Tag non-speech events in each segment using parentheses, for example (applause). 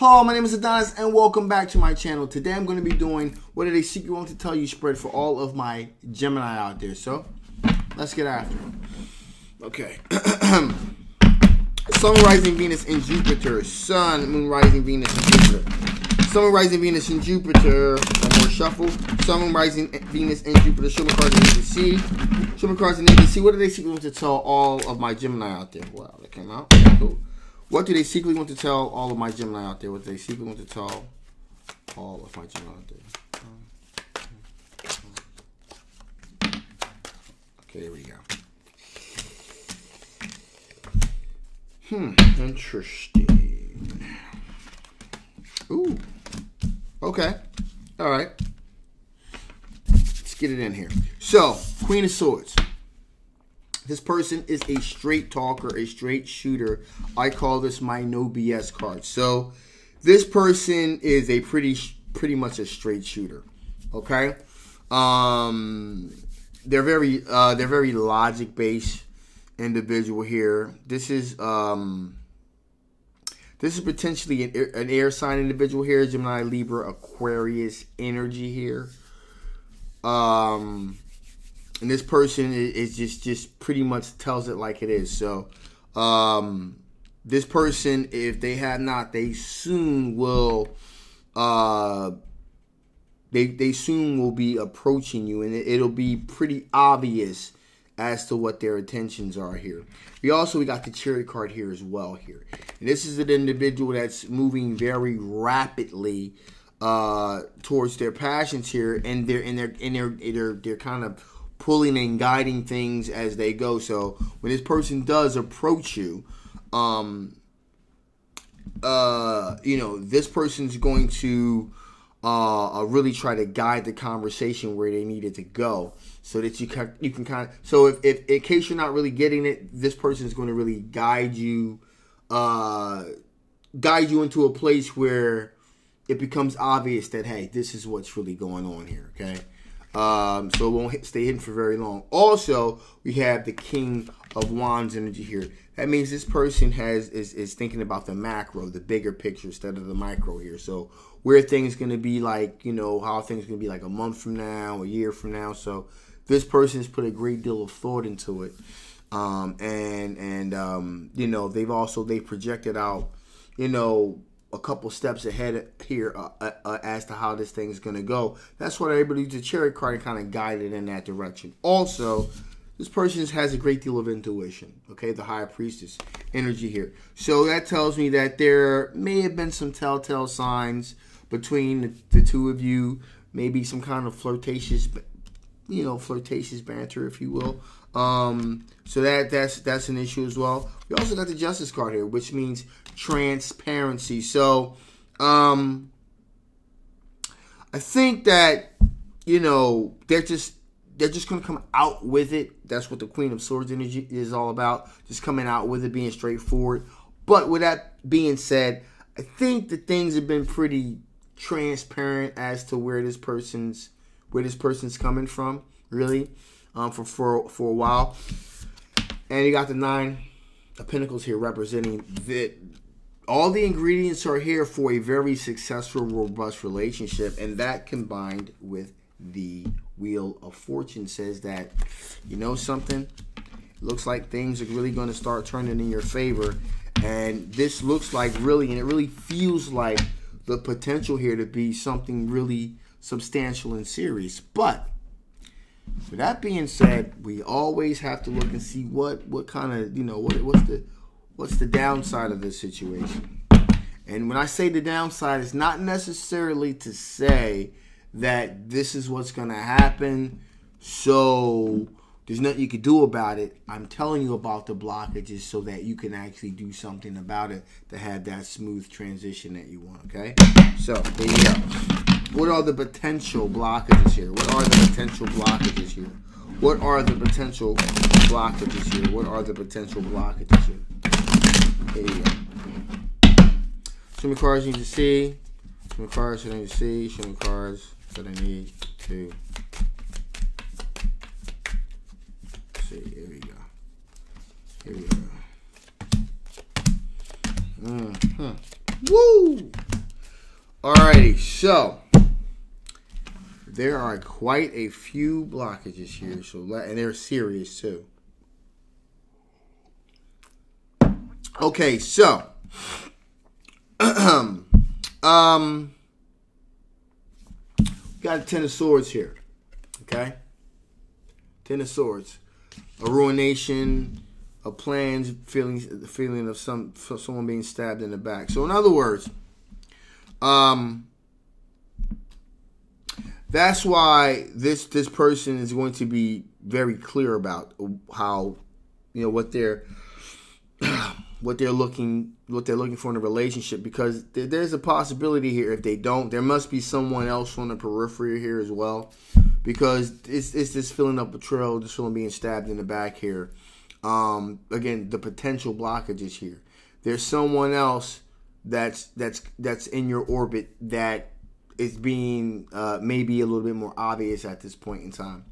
Hello, my name is Adonis and welcome back to my channel. Today I'm going to be doing what are they secret want to tell you spread for all of my Gemini out there. So, let's get after it. Okay. (clears throat) Sun, rising Venus in Jupiter. Sun, Moon, rising Venus in Jupiter. Sun, rising Venus in Jupiter. One more shuffle. Sun, rising Venus in Jupiter. Show me cards I need to see. Show me cards I need to see. What do they secretly want to tell all of my Gemini out there? Wow, that came out. Cool. What do they secretly want to tell all of my Gemini out there? What do they secretly want to tell all of my Gemini out there? Okay, there we go. Hmm, interesting. Ooh. Okay. All right. Let's get it in here. So, Queen of Swords. This person is a straight talker, a straight shooter. I call this my no BS card. So this person is a pretty pretty much a straight shooter. Okay? Um they're very uh they're very logic based individual here. This is um this is potentially an, an air sign individual here, Gemini, Libra, Aquarius energy here. Um and this person is just just pretty much tells it like it is. So, um, this person, if they have not, they soon will. Uh, they they soon will be approaching you, and it, it'll be pretty obvious as to what their intentions are here. We also we got the chariot card here as well here. And this is an individual that's moving very rapidly uh towards their passions here and they're in their in their they're they're kind of pulling and guiding things as they go. So when this person does approach you, um, uh, you know, this person's going to uh, uh, really try to guide the conversation where they needed to go, so that you can you can kind of. So if, if in case you're not really getting it, this person is going to really guide you, uh, guide you into a place where it becomes obvious that hey, this is what's really going on here. Okay. Um, so it won't stay hidden for very long. Also, we have the King of Wands energy here. That means this person has is, is thinking about the macro, the bigger picture instead of the micro here. So where things going to be like, you know, how things going to be like a month from now, a year from now. So this person has put a great deal of thought into it. Um, and and um, you know they've also they projected out you know a couple steps ahead here uh, uh, uh, as to how this thing is going to go. That's what to use the chariot card kind of guided in that direction. Also, this person has a great deal of intuition. Okay, the high priestess energy here. So that tells me that there may have been some telltale signs between the, the two of you. Maybe some kind of flirtatious, you know, flirtatious banter, if you will. Um, so that that's that's an issue as well. We also got the justice card here, which means transparency. So, um, I think that you know they're just they're just to come out with it. That's what the Queen of Swords energy is all about. Just coming out with it, being straightforward. But with that being said, I think that things have been pretty transparent as to where this person's where this person's coming from. Really, um, for for for a while. And you got the nine of Pentacles here representing that all the ingredients are here for a very successful, robust relationship, and that combined with the Wheel of Fortune says that you know something. looks like things are really going to start turning in your favor, and this looks like really, and it really feels like the potential here to be something really substantial and serious. But with that being said, we always have to look and see what what kind of you know what what's the what's the downside of this situation. And when I say the downside, it's not necessarily to say that this is what's going to happen. So there's nothing you can do about it. I'm telling you about the blockages so that you can actually do something about it to have that smooth transition that you want. Okay. So there you go. What are the potential blockages here? What are the potential blockages here? What are the potential blockages here? What are the potential blockages here? Go. Show me cards you need to see. Show me cards that I need to see. Show me cards that I need to see. Here we go. Here we go. Mm -hmm. Woo! Alrighty, so there are quite a few blockages here, so and they're serious too. Okay, so (clears throat) um got a ten of swords here. Okay? Ten of swords. A ruination, a plans, feelings the feeling of some someone being stabbed in the back. So in other words, um that's why this this person is going to be very clear about how you know what they're what they're looking what they're looking for in a relationship because there's a possibility here. If they don't there must be someone else on the periphery here as well because it's, it's this feeling of betrayal this feeling being stabbed in the back here. Um, again the potential blockages here. There's someone else that's that's that's in your orbit that is being uh, maybe a little bit more obvious at this point in time.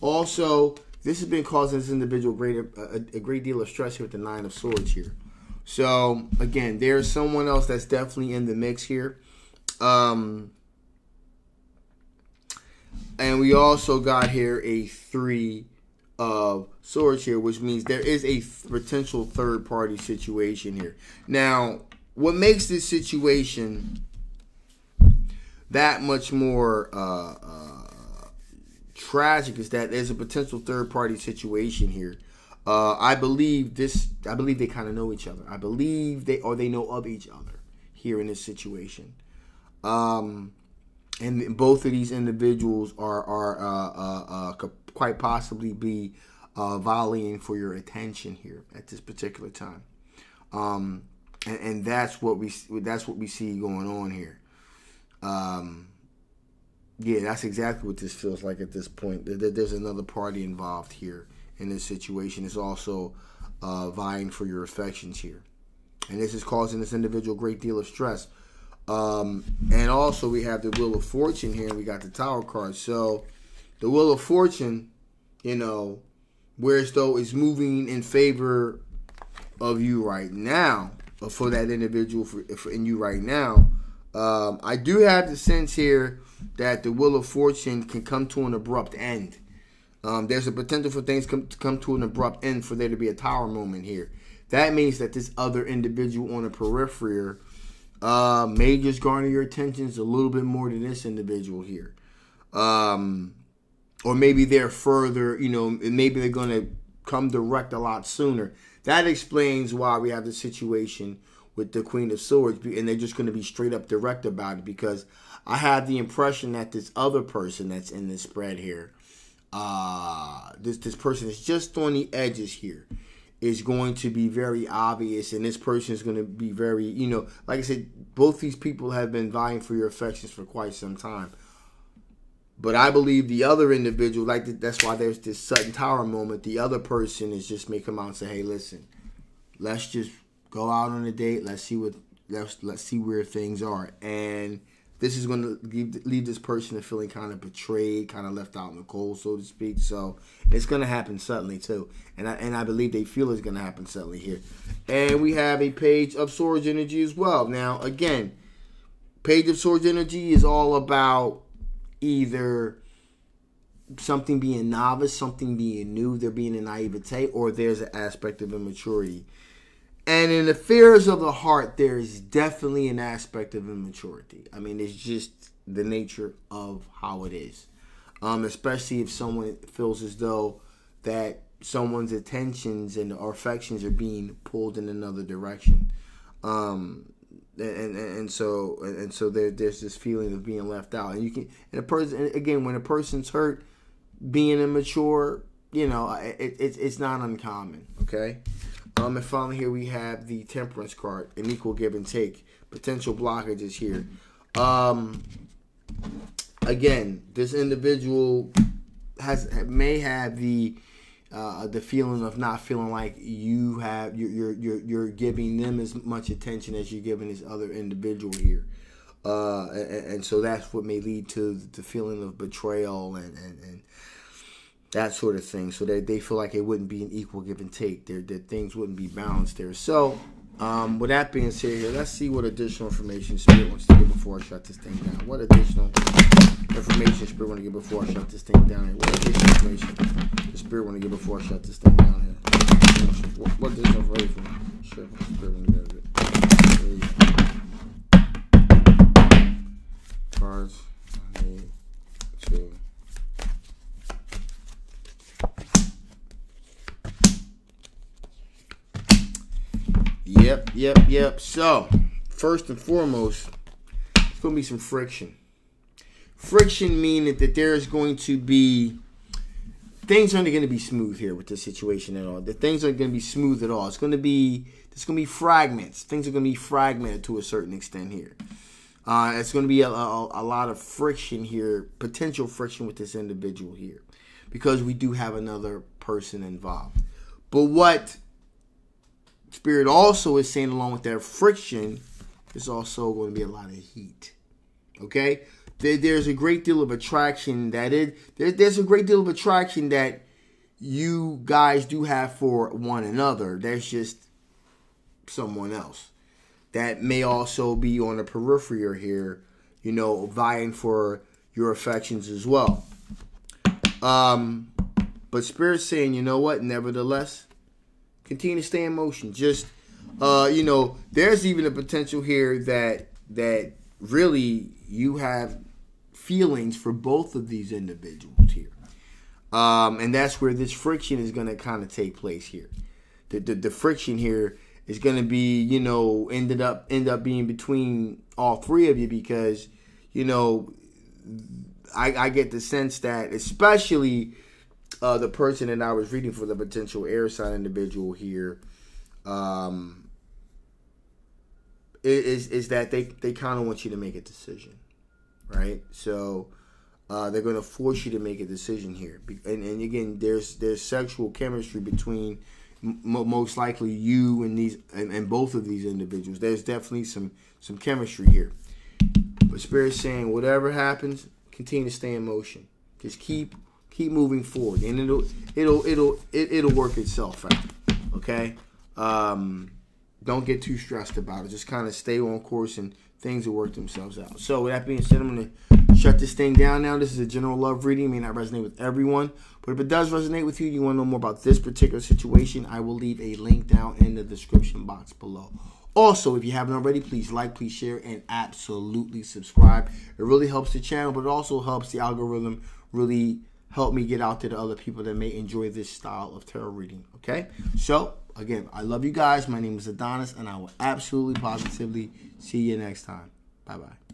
Also this has been causing this individual great a, a great deal of stress here with the nine of swords here so again, there's someone else that's definitely in the mix here. Um, and we also got here a three of swords here, which means there is a potential third party situation here. Now, what makes this situation that much more uh, uh, tragic is that there's a potential third party situation here uh, I believe this. I believe they kind of know each other. I believe they or they know of each other here in this situation. Um, and both of these individuals are are uh, uh, uh quite possibly be uh, volleying for your attention here at this particular time. Um, and, and, that's what we that's what we see going on here. Um, yeah, that's exactly what this feels like at this point. There's another party involved here in this situation is also uh, vying for your affections here. And this is causing this individual a great deal of stress. Um, and also, we have the Wheel of Fortune here, and we got the Tower card. So, the Wheel of Fortune, you know, whereas though is moving in favor of you right now, for that individual for, for in you right now, um, I do have the sense here that the Wheel of Fortune can come to an abrupt end. Um, there's a potential for things come, to come to an abrupt end for there to be a tower moment here. That means that this other individual on the periphery uh, may just garner your attentions a little bit more than this individual here. Um, or maybe they're further, you know, maybe they're going to come direct a lot sooner. That explains why we have the situation with the Queen of Swords, and they're just going to be straight up direct about it because I have the impression that this other person that's in this spread here uh, this this person is just on the edges here. Is going to be very obvious and this person is going to be very you know like i said both these people have been vying for your affections for quite some time. But i believe the other individual like that's why there's this sudden tower moment. The other person is just may come out and say hey listen let's just go out on a date. Let's see what let's let's see where things are. And this is going to leave, this person feeling kind of betrayed, kind of left out in the cold, so to speak. So it's going to happen suddenly too, and I and I believe they feel it's going to happen suddenly here. And we have a page of swords energy as well. Now again, page of swords energy is all about either something being novice, something being new, there being a naivete, or there's an aspect of immaturity. And in affairs of the heart, there is definitely an aspect of immaturity. I mean, it's just the nature of how it is. Um, especially if someone feels as though that someone's attentions and affections are being pulled in another direction. Um, and, and, and so and so there, there's this feeling of being left out. And you can and a person again when a person's hurt, being immature, you know, it, it it's not uncommon. Okay. Um, and finally, here we have the temperance card, an equal give and take. Potential blockages here. Um, again, this individual has may have the uh, the feeling of not feeling like you have you're, you're you're giving them as much attention as you're giving this other individual here. Uh, and, and, so that's what may lead to the feeling of betrayal and, and, and that sort of thing. So that they feel like it wouldn't be an equal give and take. There, that things wouldn't be balanced there. So Um, with that being said, here, let's see what additional information Spirit wants to give before I shut this thing down. What additional information Spirit want to give before I shut this thing down? Here? What additional information the Spirit want to give before I shut this thing down? Here? What, what additional information? Spirit want to Yep, yep. So, first and foremost, it's going to be some friction. Friction meaning that there is going to be things aren't going to be smooth here with this situation at all. The things aren't going to be smooth at all. It's going to be there's going to be fragments. Things are going to be fragmented to a certain extent here. Uh, it's going to be a, a, a lot of friction here, potential friction with this individual here, because we do have another person involved. But what Spirit also is saying, along with that friction, there's also going to be a lot of heat. Okay? There, there's a great deal of attraction that it, there, there's a great deal of attraction that you guys do have for one another. There's just someone else that may also be on the periphery here, you know, vying for your affections as well. Um, but Spirit's saying, you know what? Nevertheless, continue to stay in motion. Just uh, you know, there's even a potential here that that really you have feelings for both of these individuals here. Um, and that's where this friction is going to kind of take place here. The, the, the friction here is going to be, you know, ended up end up being between all three of you because, you know, I, I get the sense that especially uh, the person that I was reading for the potential air sign individual here um, is is that they they kind of want you to make a decision, right? So uh, they're going to force you to make a decision here, and, and again, there's there's sexual chemistry between m- most likely you and these and, and both of these individuals. There's definitely some some chemistry here, but Spirit's saying whatever happens, continue to stay in motion. Just keep keep moving forward, and it'll it'll it'll it, will it will work itself out. Okay, um, don't get too stressed about it. Just kind of stay on course, and things will work themselves out. So with that being said, I'm gonna shut this thing down now. This is a general love reading. It may not resonate with everyone, but if it does resonate with you, you want to know more about this particular situation, I will leave a link down in the description box below. Also, if you haven't already, please like, please share, and absolutely subscribe. It really helps the channel, but it also helps the algorithm really help me get out to the other people that may enjoy this style of tarot reading. Okay? So, again, I love you guys. My name is Adonis, and I will absolutely positively see you next time. Bye bye.